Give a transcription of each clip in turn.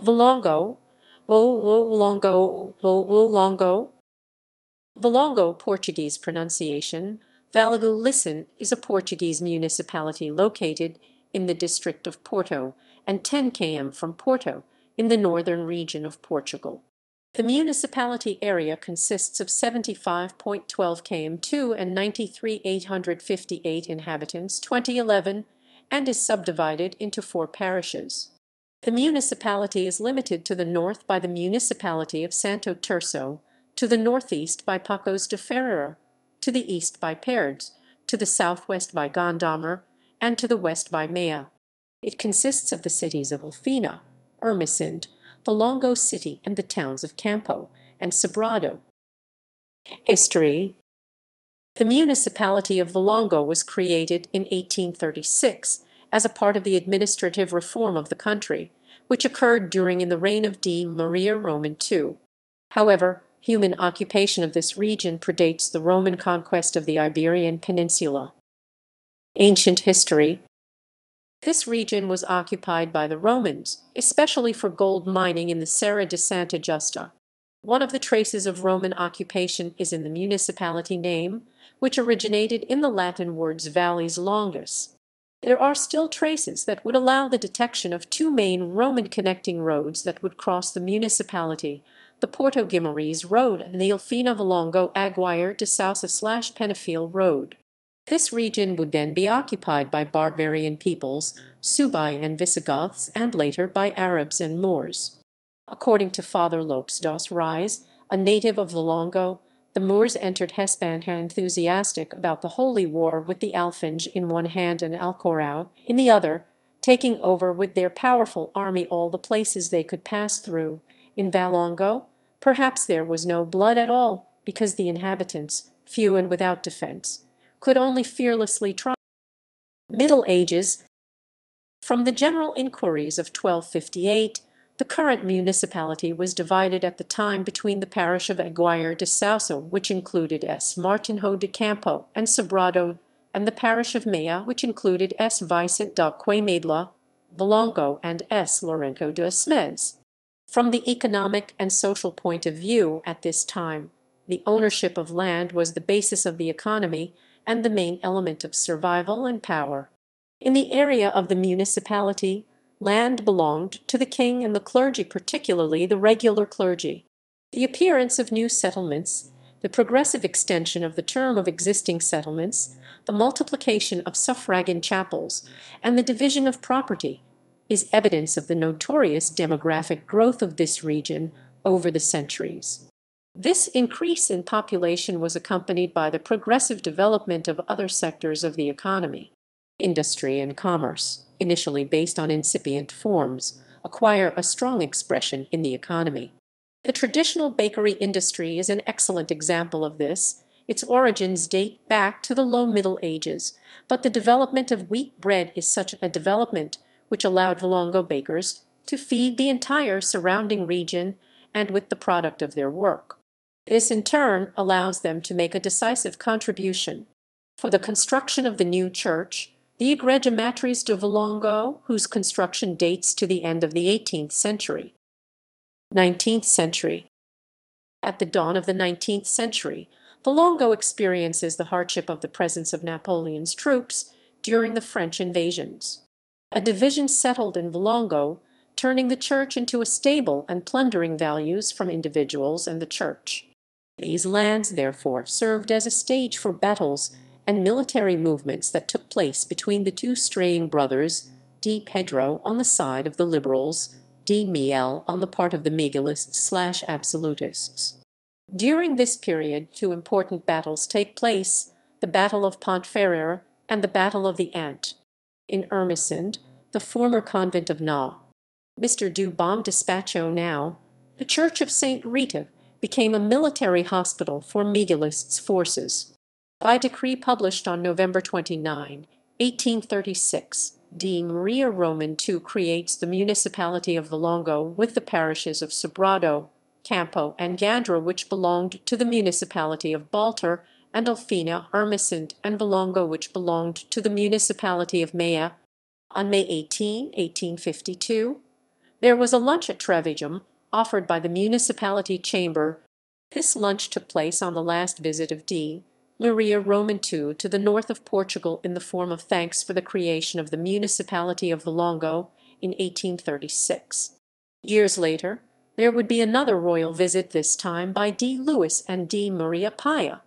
Volongo, Volongo. Valongo Portuguese pronunciation, Valago Listen is a Portuguese municipality located in the district of Porto and 10 km from Porto in the northern region of Portugal. The municipality area consists of 75.12 km2 and 93,858 inhabitants 2011 and is subdivided into four parishes. The municipality is limited to the north by the municipality of Santo Tirso, to the northeast by Paços de Ferreira, to the east by Paredes, to the southwest by Gondomar, and to the west by Maia. It consists of the cities of Alfena, Ermesinde, Valongo city and the towns of Campo and Sobrado. History The municipality of Valongo was created in 1836 as a part of the administrative reform of the country, which occurred during in the reign of D. Maria Roman II. However, human occupation of this region predates the Roman conquest of the Iberian Peninsula. Ancient history This region was occupied by the Romans, especially for gold mining in the Serra de Santa Justa. One of the traces of Roman occupation is in the municipality name, which originated in the Latin words valles longus, there are still traces that would allow the detection of two main Roman connecting roads that would cross the municipality, the Porto Guimarães Road and the Alfena Valongo Aguiar de Sousa slash Penafiel Road. This region would then be occupied by barbarian peoples, Suebi and Visigoths, and later by Arabs and Moors. According to Father Lopes dos Reis, a native of Valongo, the Moors entered Hispania enthusiastic about the holy war with the Alfenge in one hand and Alcorau in the other, taking over with their powerful army all the places they could pass through. In Valongo, perhaps there was no blood at all, because the inhabitants, few and without defence, could only fearlessly try. Middle Ages From the general inquiries of 1258 the current municipality was divided at the time between the parish of Aguiar de Sousa, which included S. Martinho de Campo and Sobrado, and the parish of Maia, which included S. Vicente da Queimadela, Valongo, and S. Lourenço de Asmes. From the economic and social point of view at this time, the ownership of land was the basis of the economy and the main element of survival and power. In the area of the municipality, land belonged to the king and the clergy, particularly the regular clergy. The appearance of new settlements, the progressive extension of the term of existing settlements, the multiplication of suffragan chapels, and the division of property is evidence of the notorious demographic growth of this region over the centuries. This increase in population was accompanied by the progressive development of other sectors of the economy. Industry and commerce initially based on incipient forms, acquire a strong expression in the economy. The traditional bakery industry is an excellent example of this. Its origins date back to the low Middle Ages, but the development of wheat bread is such a development which allowed Valongo bakers to feed the entire surrounding region and with the product of their work. This in turn allows them to make a decisive contribution. For the construction of the new church, the Igreja Matriz de Valongo, whose construction dates to the end of the 18th century. 19th century. At the dawn of the 19th century, Valongo experiences the hardship of the presence of Napoleon's troops during the French invasions. A division settled in Valongo, turning the church into a stable and plundering values from individuals and the church. These lands, therefore, served as a stage for battles and military movements that took place between the two straying brothers, D. Pedro on the side of the liberals, D. Miel on the part of the Miguelists/absolutists. During this period two important battles take place, the Battle of Ponte Ferreira and the Battle of the Ant. In Ermesinde, the former convent of Na. Mr. Du Bom Despacho now, the Church of St. Rita became a military hospital for Miguelists' forces. By decree published on November 29, 1836, D. Maria Roman II creates the municipality of Valongo with the parishes of Sobrado, Campo, and Gandra which belonged to the municipality of Baltar, and Alfena, Ermesinde, and Valongo which belonged to the municipality of Maia. On May 18, 1852, there was a lunch at Trevijam offered by the municipality chamber. This lunch took place on the last visit of D. Maria Roman II to the north of Portugal in the form of thanks for the creation of the municipality of Valongo in 1836. Years later there would be another royal visit this time by D. Louis and D. Maria Pia.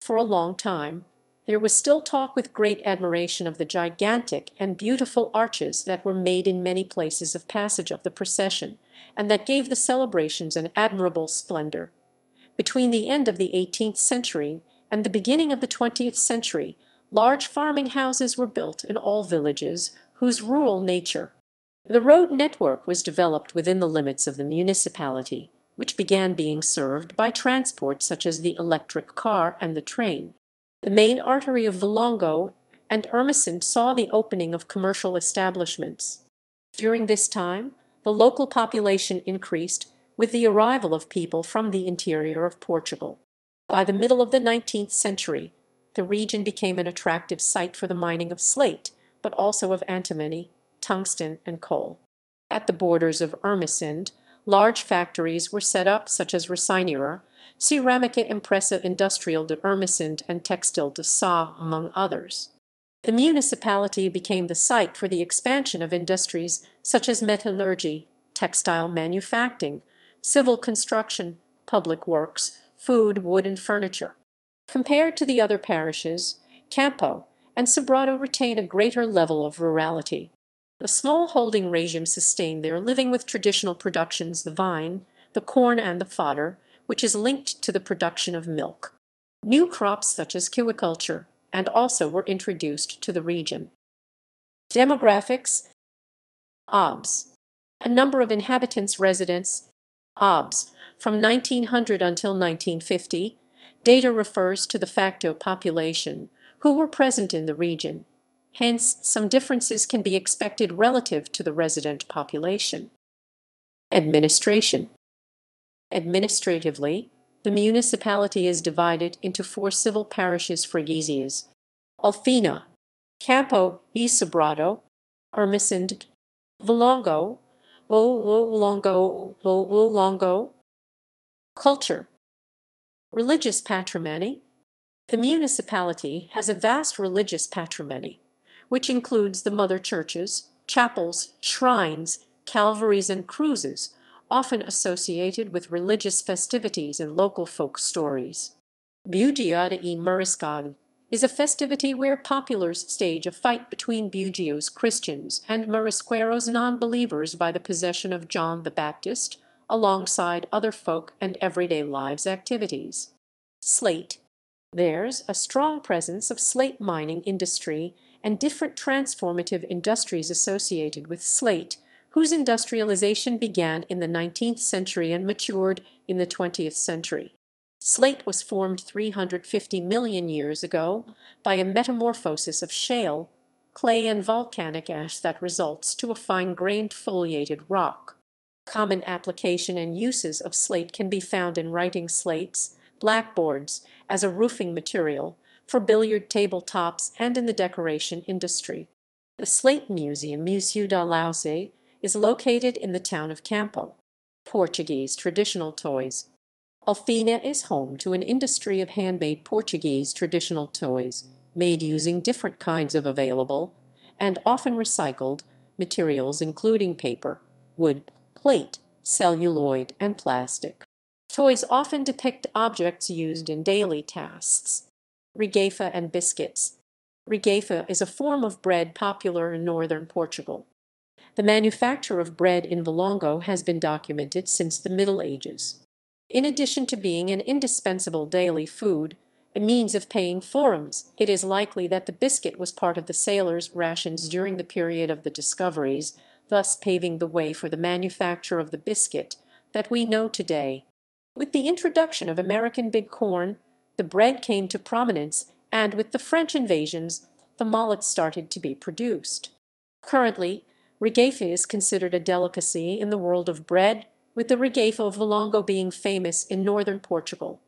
For a long time there was still talk with great admiration of the gigantic and beautiful arches that were made in many places of passage of the procession, and that gave the celebrations an admirable splendour. Between the end of the eighteenth century and the beginning of the twentieth century large farming houses were built in all villages whose rural nature the road network was developed within the limits of the municipality, which began being served by transport such as the electric car and the train. The main artery of Valongo and Ermesinde saw the opening of commercial establishments. During this time the local population increased with the arrival of people from the interior of Portugal. By the middle of the nineteenth century the region became an attractive site for the mining of slate, but also of antimony tungsten, and coal. At the borders of Ermesinde, large factories were set up such as Recinera, Ceramica Impressa Industrial de Ermesinde and Textile de Sa, among others. The municipality became the site for the expansion of industries such as metallurgy, textile manufacturing, civil construction, public works, food, wood, and furniture. Compared to the other parishes, Campo and Sobrado retain a greater level of rurality. The small holding regime sustained their living with traditional productions the vine, the corn and the fodder, which is linked to the production of milk. New crops such as kiwiculture and also were introduced to the region. Demographics OBS. A number of inhabitants residents OBS. From 1900 until 1950, data refers to the facto population who were present in the region. Hence, some differences can be expected relative to the resident population. Administration Administratively, the municipality is divided into four civil parishes freguesias: Alfena, Campo e Sobrado, Ermesinde, Valongo, Valongo, Valongo. Culture Religious patrimony The municipality has a vast religious patrimony which includes the mother churches, chapels, shrines, calvaries, and cruises, often associated with religious festivities and local folk stories. Bugiada e Mouriscada is a festivity where populars stage a fight between Bugios Christians and Mourisqueiros non-believers by the possession of John the Baptist, alongside other folk and everyday lives activities. Slate. There's a strong presence of slate mining industry and different transformative industries associated with slate, whose industrialization began in the 19th century and matured in the 20th century. Slate was formed 350 million years ago by a metamorphosis of shale, clay, and volcanic ash that results to a fine-grained foliated rock. Common application and uses of slate can be found in writing slates, blackboards, as a roofing material, for billiard table tops and in the decoration industry. The Slate Museum Museu da Lousa is located in the town of Campo. Portuguese traditional toys. Alfena is home to an industry of handmade Portuguese traditional toys, made using different kinds of available, and often recycled, materials including paper, wood, plate, celluloid, and plastic. Toys often depict objects used in daily tasks. Regueifa and biscuits. Regueifa is a form of bread popular in northern Portugal. The manufacture of bread in Valongo has been documented since the Middle Ages. In addition to being an indispensable daily food, a means of paying forums, it is likely that the biscuit was part of the sailors' rations during the period of the discoveries, thus paving the way for the manufacture of the biscuit that we know today. With the introduction of American big corn, the bread came to prominence, and with the French invasions the mullet started to be produced. Currently, regueifa is considered a delicacy in the world of bread, with the regueifa of Valongo being famous in northern Portugal.